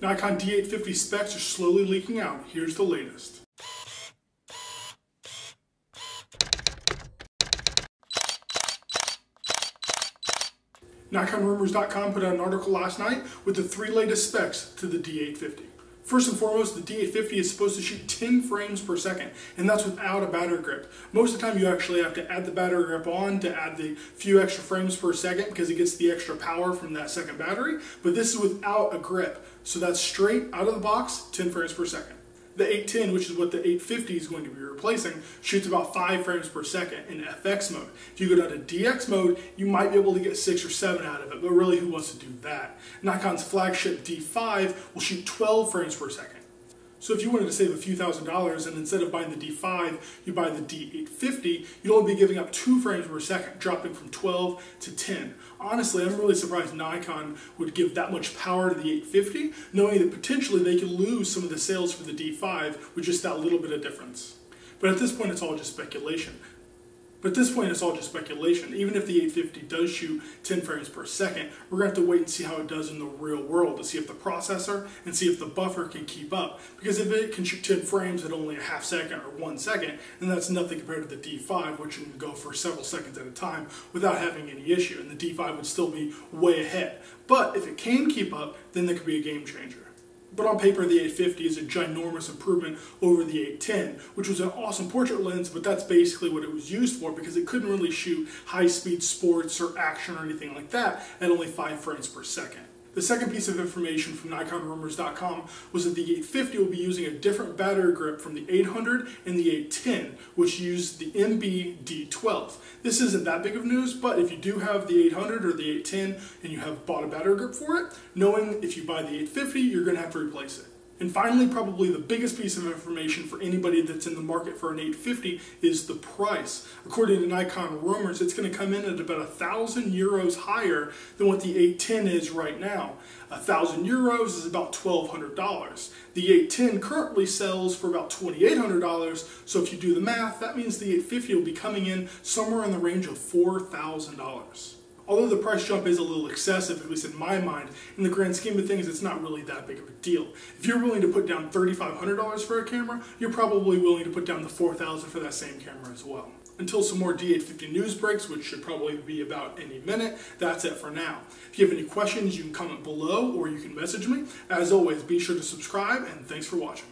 Nikon D850 specs are slowly leaking out. Here's the latest. NikonRumors.com put out an article last night with the three latest specs to the D850. First and foremost, the D850 is supposed to shoot 10 frames per second, and that's without a battery grip. Most of the time you actually have to add the battery grip on to add the few extra frames per second because it gets the extra power from that second battery, but this is without a grip. So that's straight out of the box, 10 frames per second. The 810, which is what the 850 is going to be replacing, shoots about 5 frames per second in FX mode. If you go down to DX mode, you might be able to get 6 or 7 out of it, but really who wants to do that? Nikon's flagship D5 will shoot 12 frames per second. So if you wanted to save a few thousand dollars and instead of buying the D5, you buy the D850, you'd only be giving up two frames per second, dropping from 12 to 10. Honestly, I'm really surprised Nikon would give that much power to the 850, knowing that potentially they could lose some of the sales for the D5 with just that little bit of difference. But at this point, it's all just speculation. But at this point, it's all just speculation. Even if the 850 does shoot 10 frames per second, we're going to have to wait and see how it does in the real world to see if the processor and see if the buffer can keep up. Because if it can shoot 10 frames at only a half second or one second, then that's nothing compared to the D5, which can go for several seconds at a time without having any issue. And the D5 would still be way ahead. But if it can keep up, then that could be a game changer. But on paper, the 850 is a ginormous improvement over the 810, which was an awesome portrait lens, but that's basically what it was used for because it couldn't really shoot high-speed sports or action or anything like that at only 5 frames per second. The second piece of information from NikonRumors.com was that the 850 will be using a different battery grip from the 800 and the 810, which used the MB-D12. This isn't that big of news, but if you do have the 800 or the 810 and you have bought a battery grip for it, knowing if you buy the 850, you're going to have to replace it. And finally, probably the biggest piece of information for anybody that's in the market for an 850 is the price. According to Nikon rumors, it's going to come in at about a thousand euros higher than what the 810 is right now. A thousand euros is about $1,200. The 810 currently sells for about $2,800, so if you do the math, that means the 850 will be coming in somewhere in the range of $4,000. Although the price jump is a little excessive, at least in my mind, in the grand scheme of things, it's not really that big of a deal. If you're willing to put down $3,500 for a camera, you're probably willing to put down the $4,000 for that same camera as well. Until some more D850 news breaks, which should probably be about any minute, that's it for now. If you have any questions, you can comment below or you can message me. As always, be sure to subscribe and thanks for watching.